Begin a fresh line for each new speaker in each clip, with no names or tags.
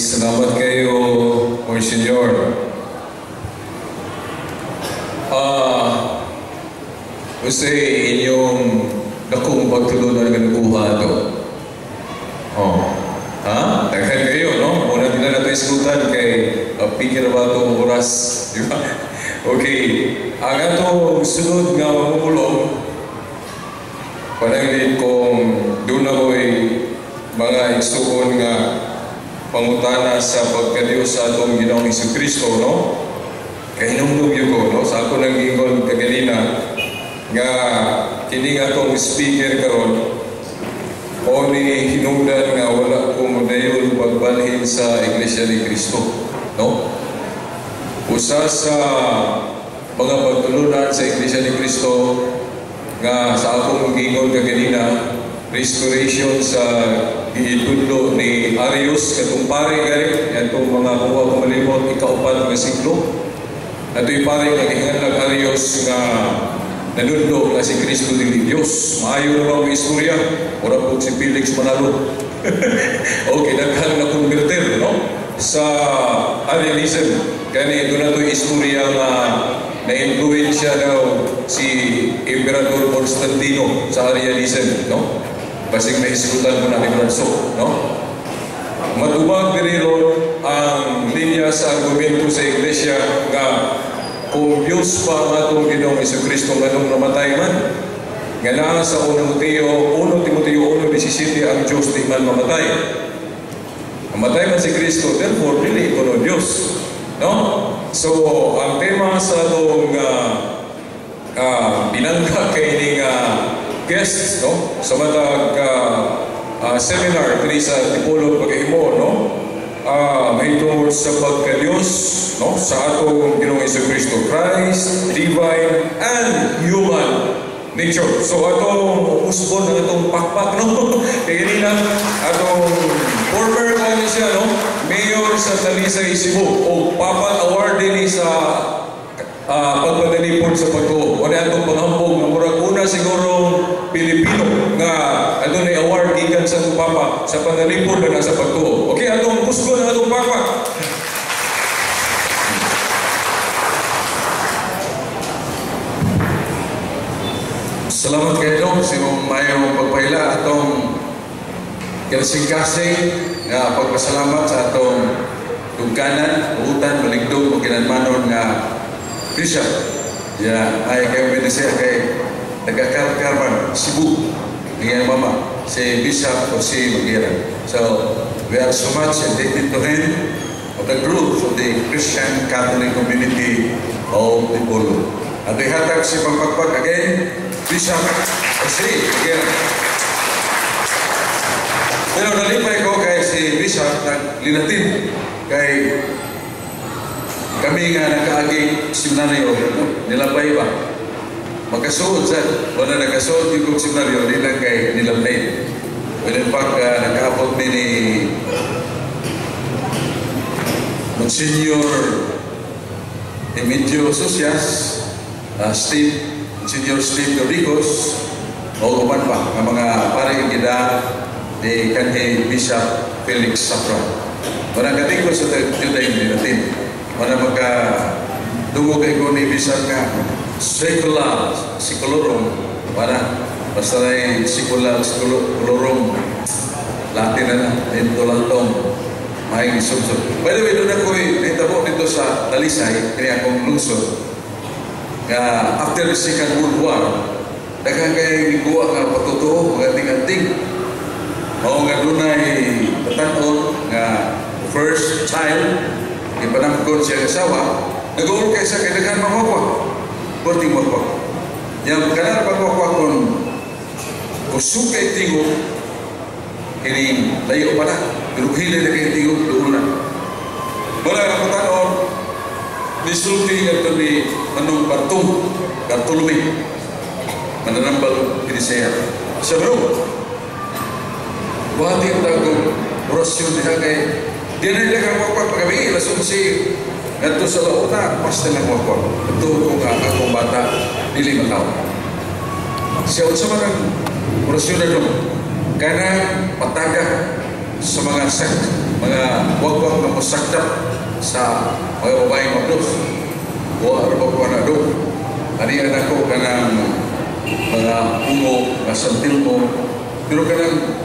salamat kayo, Monsignor. Ah, kasi inyong dakong pagtulunan ng nakuha to. Oh. Ha? Daghan kayo, no? Muna din na natin iskutan kay uh, pikir ba oras, di ba? Okay. Ang atong sunod nga mamulong, pananglit kong doon ako'y mga igsuon nga pangutana sa pagkadiyos sa atong Ginoong Isu Kristo, no? Kay yun ko, no? Sa ako nang ingon kaganina, nga kini nga akong speaker karon o ni hinungdan nga wala ko modayon pagbalhin sa Iglesia ni Kristo, no? Usa sa mga pagtulunan sa Iglesia ni Kristo nga sa akong gingon kaganina restoration sa giitudlo ni Arius katong pare gani atong mga kuha kumalimot ikaupat nga siglo. Ato'y pare nga gihanag Arius nga nanudlo nga si Kristo dili Dios maayo na mga istorya. Ora po si Felix Manalo. Okay daghan na converter no? Sa Arianism kani doon na to istorya nga na-influensya daw si Emperador Constantino sa Arianism no basig may iskutan mo na ni Franso, no? Matubag diri ron ang linya sa argumento sa Iglesia nga kung Diyos pa ang atong Ginoong Iso Kristo nga nung namatay man, nga naa sa unang Timoteo, 1 Timoteo 1.17 ang Diyos di man mamatay. Namatay man si Kristo, therefore, dili ko no Diyos. No? So, ang tema sa atong uh, uh, binangga kay ning uh, guests no? Sa matag uh, uh, seminar diri sa Tipolo Pagahimo no? Uh, may tungod sa pagka-Diyos no? Sa atong Ginoong Kristo Christ divine and human nature. So atong usbon ang atong pakpak no? Kay nila atong former ano siya no? Mayor sa Talisay Cebu. O papat award din sa uh, pagpadalipon sa pagtuo. Wala itong panghambog na murag una siguro Pilipino nga ano na award gikan sa itong papa sa panalipon na nasa pagtuo. Okay, atong gusto na atong papa. Salamat kayo sa imong mayong pagpaila atong kasing-kasing nga pagpasalamat sa atong tungkanan, utan, baligdog, maginanmanon nga Bishop. Ya, ay kayo binasya kay taga-Karkarman, Cebu. Ngayon mama, si Bishop Jose Magiran. So, we are so much indebted to him of the growth of the Christian Catholic community of the Polo. At ihatag si Pagpagpag again, Bishop Jose Magiran. Pero nalipay ko kay si Bishop naglinatin kay kami nga nakaagi seminaryo, nilabay ba? Magkasuod sa, wala nagkasuod yung kong seminaryo, nilang kay nilabay. Well, in fact, uh, nakaabot mi ni Monsignor Emilio Socias, uh, Steve, Monsignor Steve Doricos, o uman pa, ang mga paring gida ni kanhi Bishop Felix Safran. Wala katingko sa Judaism natin mana maka dungo kay ko ni bisan ka sekula sikulorong para basta na sikula sikulorong latin na na ito lang tong may isunsod by the way doon ako nitabo dito sa Talisay kaya akong lungsod. Nga after the second world war daghang kay giguwa nga patutuo mga ting-anting. Mao nga dunay patanon nga first child ipanamkon siya kasawa, nag-uul kay sa kailangan mamawak. Kunting mawak. Yang kanan pagwakwa kon kusukay tingo, ini layo pa na. Durughili na kay tingo, doon na. Wala na patanon, nisulti ito ni Manong Bartong, Bartolome, mananambal kinisaya. Sa bro, buhati ang dagong orasyon niya kay Dia na nila kawakwak kami, lasun si Ito sa launa, mas na wakwak. Ito kung akong bata, dili mataw. Siya sa mga orasyon na doon, kana pataga sa mga sect
mga wag-wag na masakdap sa mga babaeng mabdos. Wa ano ba ko na do? Ariyan ako kanang mga umo, mga santil mo. Pero kanang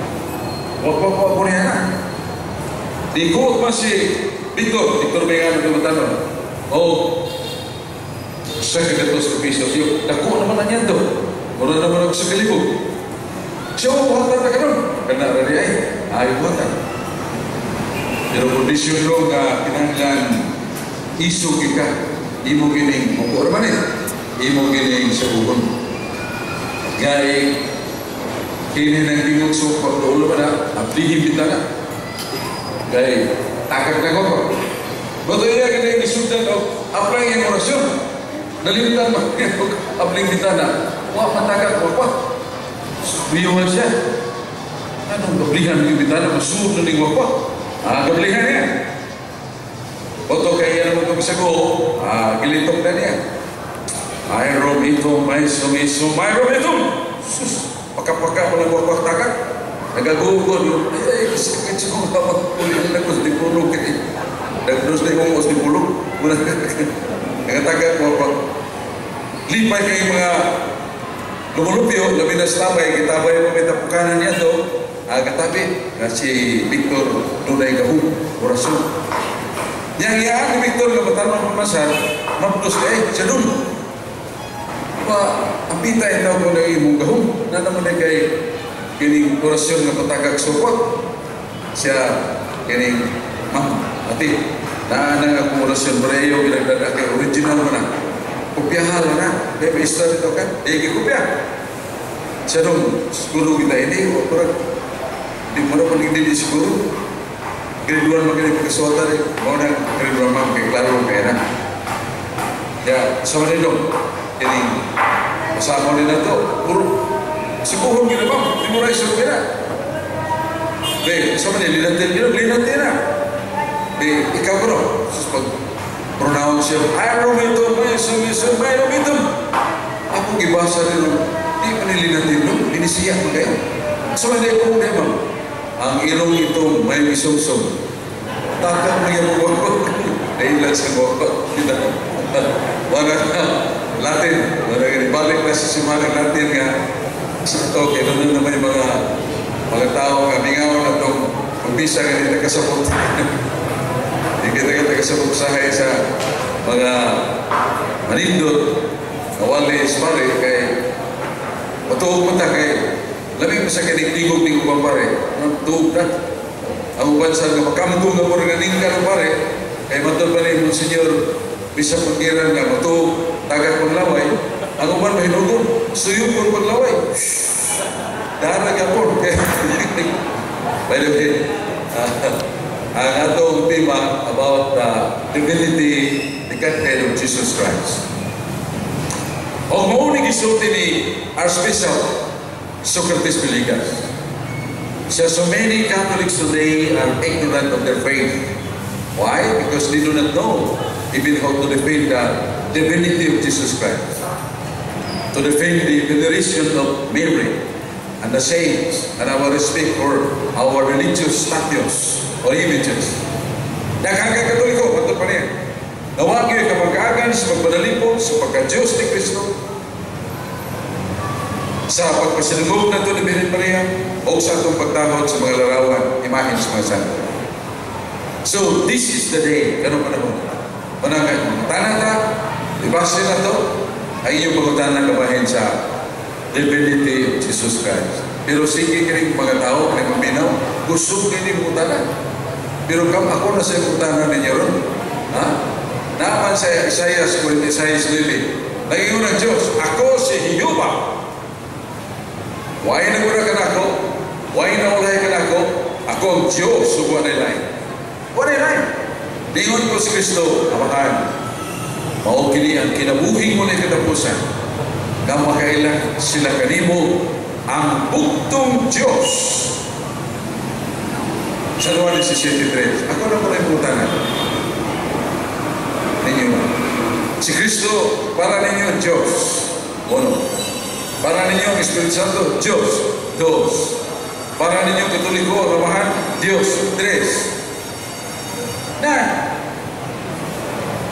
wag-wag ko niya na. Di ko pa si Victor, Victor Bengano di Matano. Oh, sa kagatos ka piso. Yung, dako naman na niyan to. Mura naman ako sa kalibog. Siya mo, buhatan na kanon. Kana na niya eh. Ayaw buhatan. Pero kondisyon lo nga kinahanglan iso ka. Imo gining muko man eh. Imo gining sa buhon. Gay kini nang tingog support do ulo na aplihin kita na. Gay takag na ko. Bato iya kini isudan o apply yung orasyon. Nalimutan mo apply kita na. Wa matakag ko pa. Biyuhan siya. Anong gablihan yung kita na masuod na ning wakwa? Ah, gablihan niya. Oto kaya naman kami sa go, ah, gilitok na niya. May romito, may sumiso, may romito. Sus, pagkapaka ko ng wakwak takak. Nagagugod yun. Ay, sakit siya kung kapag pulihan na ko sa dipulog. Nagdos na yung os dipulog. Muna, nagatagat mo pa. Lipay kayo mga lumulupyo, labi na sa tabay, kitabay mo may tapukanan niya to. Katabi, nga si Victor Dunay Gahu, Orason. Yang iyaan ni Victor na batalman pamasan, mapdos ka eh, siya dun. Pa, ang pitay daw ko na imong gahom, na naman ay kay kining orasyon nga patagag support. Siya, kining, ma'am, ati, na nang akong orasyon, pareyo, pinagdada kay original mo na. Kopyahan mo na, kaya may story to ka, eh, kikopya. Siya dun, siguro kita, hindi, parang, di mo na paling hindi siguro. Grade 1 magaling pagkasuota rin. Mga na grade 1 ma'am, kay klaro kaya na. Ya, sama rin dong. Ini, kasama rin na to. Puro, subuhon gina ma'am, memorize yung kaya. Be, sama rin, linatin gina, linatin na. Be, ikaw ko no. Sus, pag pronounce yung, aerometum, may sumisun, may aerometum. Ako gibasa rin, di pa nilinatin no, linisiyak mo kayo. Sama rin ko kaya ma'am ang ilong ito may misumsum. Takot mo yung buwak Dahil lang sa buwak Wala na, Latin. Wala ka balik na sa simana Latin nga. Sa ito, kaya na naman yung mga mga tao nga mingaw na itong pagbisa nga nila kasabot. Hindi kita kita kasabot sahay sa mga manindot na wali ispari kay matuog mo ta kay Labi mo sa kaniktigog ni Ubang pare, ang tuog na. Ang bansa nga makamtong nga mo rin ng pare, kay matol pa ni Monsignor, bisa pagkiran nga matuog, tagat kong laway, ang uban mahinugod, suyog kong paglaway. Darag ako. By the way, uh, ang atong tema about the divinity, the content of Jesus Christ. O mo ni gisulti ni Archbishop Socrates Villegas. So, so many Catholics today are ignorant of their faith. Why? Because they do not know even how to defend the divinity of Jesus Christ. To defend the veneration of Mary and the saints and our respect for our religious statues or images. Nakakakatoliko, bato pa niya. Nawag yung kapag-agan sa pagpanalipon sa pagka-Diyos ni Kristo sa pagpasilungog na ito ni Birhen Maria o sa itong pagtahod sa mga larawan, imahin sa mga santo. So, this is the day, ganun panahon. Manangan, tanata, ibase na ito, ay inyong pagutana kabahin sa divinity of Jesus Christ. Pero sige kini mga tao, kini maminaw, gusto kini putana. Pero kam ako na sa putana ninyo ron. Ha? Naman sa Isaiah 46, Naging unang Diyos, ako si Jehovah, Why na muna ka na ako? Why na ulay ka na ako? Ako ang Diyos, subuan na ilay. What ilay? Lingon ko si Kristo, amahan. Mao kini ang kinabuhing mo na katapusan. Na makailang sila kanimo ang bugtong Diyos. Sa Juan 17.3, ako na pala yung putanan. Ninyo. Si Kristo, para ninyo Diyos. Uno. Para ninyo ang Espiritu Santo, Diyos. Dos. Para ninyo Katoliko, Ramahan, Diyos. Tres. Na.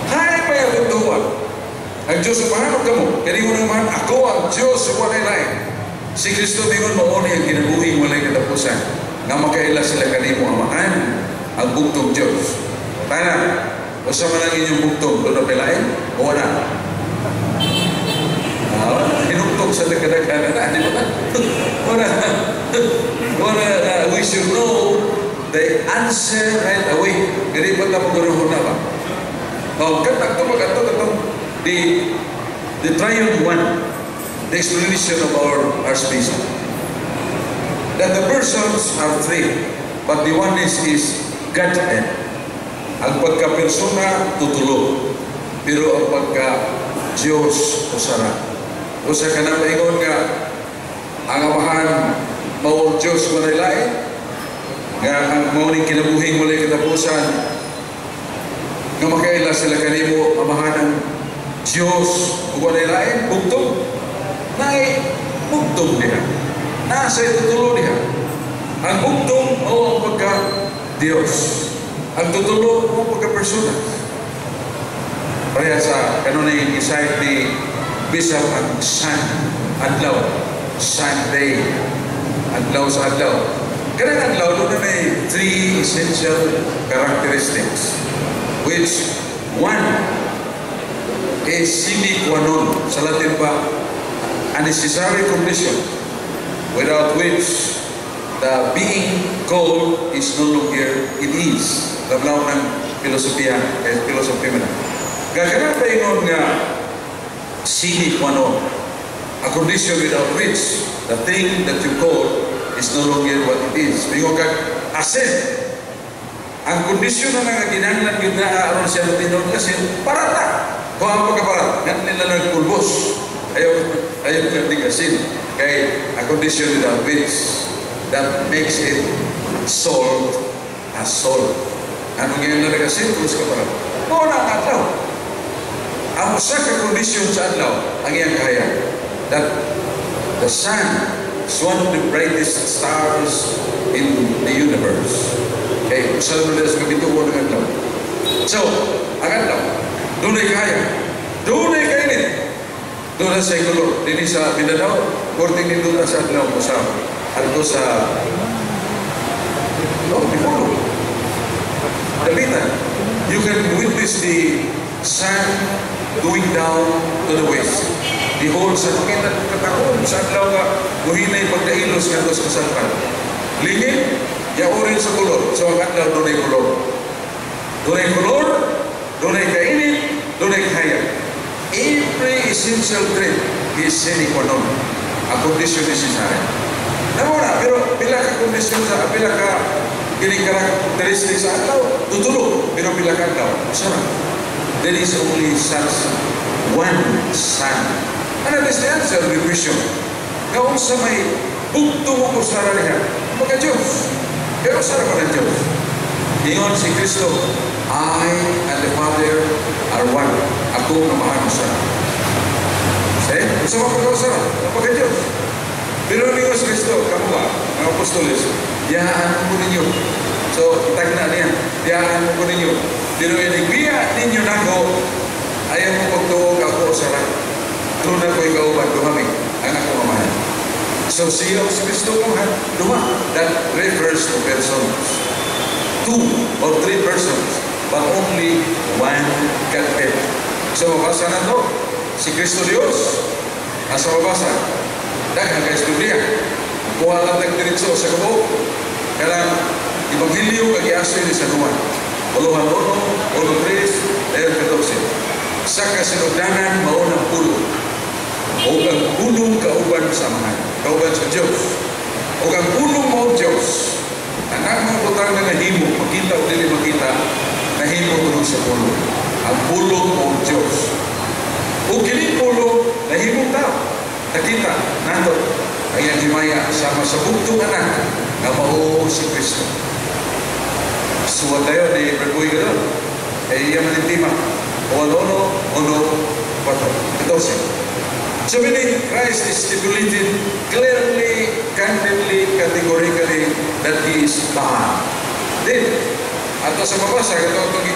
Kaya pa yung tutuwa. Ang Diyos umahanap ka mo. Mo naman, ako ang Diyos sa walay lain. Si Kristo dingon mauni ang kinabuhi walay katapusan. Nga makaila sila kanimo amahan ang bugtong Diyos. Tana, o sa man ang inyong bugtong, doon na pilain? O wala? Ah, sa nagkadagana na, di ba? Wala. Wala, uh, we should know the answer right away. Dili pa ta mo na ba? Katak to pag ato katong the the triune one, the explanation of our Archbishop. That the persons are three, but the one is Godhead. Ang pagka-persona, tutulo. Pero ang pagka-Diyos, usara. Usa ka na nga, ang amahan, mao Diyos mo lain nga ang mauning kinabuhing mulay katapusan, nga makaila sila kanimo, amahan ang Diyos, walay lain, bugtong. Nay, bugtong niya. Nasa itutulo niya. Ang bugtong o ang pagka Diyos. Ang tutulo o ang pagka-persona. Kaya sa kanuning isayt ni Bishop ang Sun, Adlaw, Sunday, Adlaw sa Adlaw. Kanang Adlaw, doon na may three essential characteristics which one is sine qua non, sa Latin pa, a necessary condition without which the being called is no longer it is. Lablaw ng filosofiya, eh, filosofi mo na. Gagana pa ingon nga sine qua non, a condition without which the thing that you call is no longer what it is. Bingo kag asin. Ang kondisyon na nga ginanglan yun na aron siya na tinon kasi parata. Kung ang pagkaparat, nga nila nagpulbos. Ayaw, ayaw nga di asin. Kay a condition without which that makes it salt as salt. Ano nga yung nalagasin? Kus ka parang. Oo na ang atlaw. Ang usa ka kondisyon sa atlaw, ang iyang kaya. That the sun is one of the brightest stars in the universe. Okay, usa na nila sa kabituon ng atlaw. So, ang atlaw, doon ay kaya. Doon ay kainit. Doon na sa ikulo. Dini sa Mindanao, korting din doon sa atlaw mo sa ano sa no, Pipulo. Dapitan. You can witness the sun going down to the west. The whole sa kita katakon sa adlaw nga muhinay pagdailos nga dos kasalpan. Lingit, ya orin sa kulor. So ang adlaw doon ay kulor. Doon ay kulor, doon ay kainit, doon ay kaya. Every essential trait is sine qua non. A condition necessary. Namo na, pero pila ka kondisyon sa pila ka kini karakteristik sa adlaw, tutulo, pero pila ka adlaw. Sarap. There is only such one sun. Ano is the answer to the question? Kaung sa may bugto mo ko sa rarihan, mga Diyos. Pero sarap ka ng Diyos. Ingon si Kristo, I and the Father are one. Ako na mahal sa Say, gusto mo pag-usap? Mga Diyos. Pero ni si Kristo, kamu ba, mga apostoles, yaan mo ninyo. So, itag na niya, yaan mo ninyo. Pero inigbiya ninyo nako, ayaw mo pagtuog ako sa rak. Doon ako ikaw ba dumami, ang ako mamahal. So, siya si Kristo mamahal, duma. That refers to persons. Two or three persons, but only one Godhead. So, mabasa na to. Si Kristo Dios, asa mabasa? Daghang ka istorya. Kuha lang nagdiritso sa kubo. Kaya Ebanghelyo kag iasoy ni San Juan. Uluhan uno, uno tres, leer 14. Sa kasinugdanan maunang pulo. O ang pulong kauban sa amahan. Kauban sa Diyos. O ang pulong mao Diyos. Anak mga butang na nahimo, makita o dili makita, nahimo tulong sa pulo. Ang pulong mao Diyos. O kini pulo, nahimo tao. Nakita, nato, ang iyang himaya sama sa bugtong anak na mao si Kristo. Suwag tayo ni Bergoy ka doon. Eh, iya manintima. O alono, ono, pato. Ito siya. So meaning Christ is stipulated clearly, candidly, categorically that He is God. Then, Ato sa mabasa, ito itong